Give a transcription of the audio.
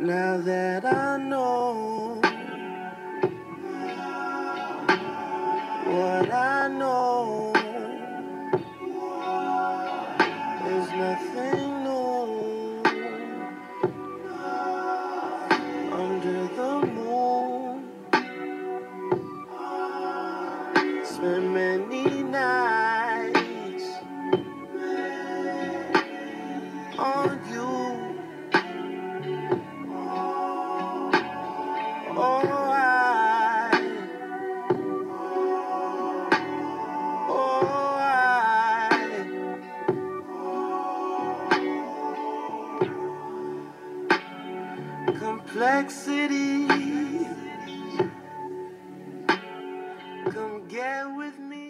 Now that I know what I know is nothing new under the moon. Spend many nights on complexity. Come get with me.